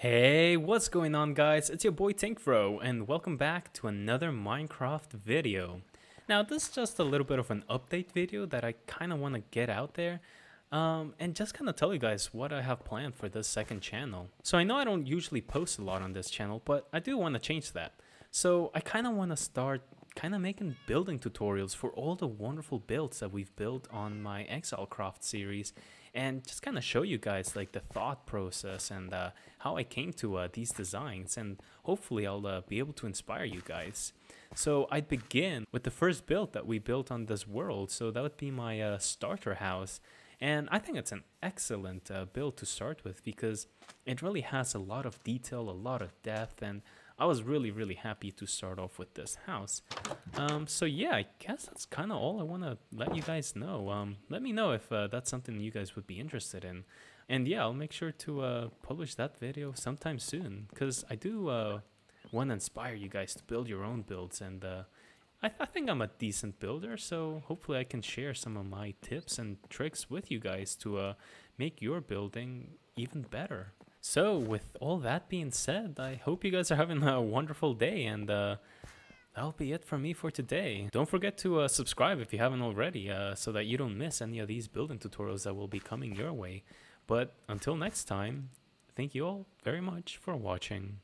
Hey, what's going on guys? It's your boy Tinkfro and welcome back to another Minecraft video. Now this is just a little bit of an update video that I kind of want to get out there um, and just kind of tell you guys what I have planned for this second channel. So I know I don't usually post a lot on this channel, but I do want to change that. So I kind of want to start kind of making building tutorials for all the wonderful builds that we've built on my Exilecraft series and just kind of show you guys like the thought process and uh, how I came to uh, these designs and hopefully I'll uh, be able to inspire you guys. So I'd begin with the first build that we built on this world. So that would be my uh, starter house. And I think it's an excellent uh, build to start with because it really has a lot of detail, a lot of depth, and I was really, really happy to start off with this house. Um, so yeah, I guess that's kind of all I want to let you guys know. Um, let me know if uh, that's something you guys would be interested in. And yeah, I'll make sure to uh, publish that video sometime soon because I do uh, want to inspire you guys to build your own builds. And uh, I, th I think I'm a decent builder, so hopefully I can share some of my tips and tricks with you guys to uh, make your building even better. So, with all that being said, I hope you guys are having a wonderful day, and uh, that'll be it from me for today. Don't forget to uh, subscribe if you haven't already, uh, so that you don't miss any of these building tutorials that will be coming your way. But until next time, thank you all very much for watching.